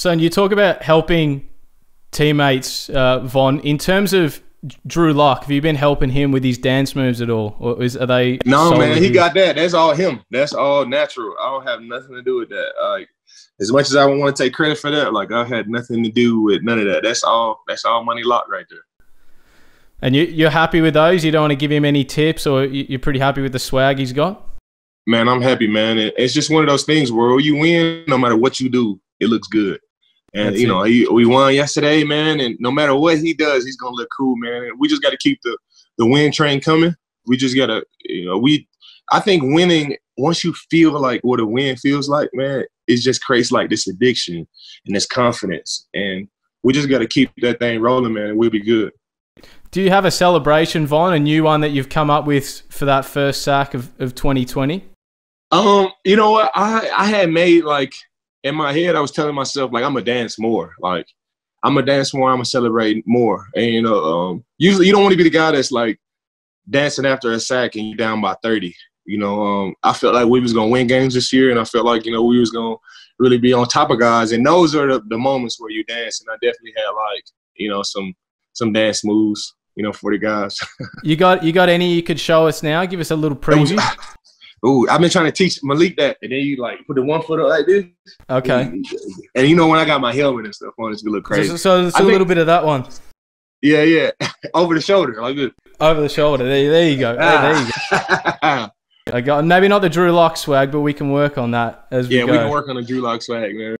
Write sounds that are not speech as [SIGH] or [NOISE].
So, you talk about helping teammates, uh, Von. In terms of Drew Lock, have you been helping him with his dance moves at all, or is are they? No, man, he got that. That's all him. That's all natural. I don't have nothing to do with that. Like as much as I want to take credit for that, like I had nothing to do with none of that. That's all. That's all money locked right there. And you, you're happy with those? You don't want to give him any tips, or you- you're pretty happy with the swag he's got? Man, I'm happy, man. It's just one of those things where you win, no matter what you do, it looks good. And That's you know, he, we won yesterday, man. And no matter what he does, he's gonna look cool, man. And we just got to keep the the win train coming. We just gotta, you know, we. I think winning once you feel like what a win feels like, man, it just creates like this addiction and this confidence, and we just got to keep that thing rolling, man. And we'll be good. Do you have a celebration, Von, a new one that you've come up with for that first sack of, of 2020? Um, you know what? I I had made like in my head, I was telling myself like I'm gonna dance more. Like I'm gonna dance more. I'm gonna celebrate more. And you know, um, usually you don't want to be the guy that's like dancing after a sack and you're down by 30. You know, um, I felt like we was gonna win games this year, and I felt like you know we was gonna really be on top of guys. And those are the, the moments where you dance. And I definitely had like you know some some dance moves. You know, for the guys. [LAUGHS] You got you got any you could show us now? Give us a little It preview. Ooh, I've been trying to teach Malik that, and then you like put the one foot up like this. Okay. And you know when I got my helmet and stuff on, it's gonna look crazy. so, so it's I a think- little bit of that one Yeah, yeah. [LAUGHS] Over the shoulder, like this. over the shoulder. There, there you go. There, there you Ah. go. [LAUGHS] I got maybe not the Drew Lock swag, but we can work on that as we yeah, go. we can work on the Drew Lock swag, man.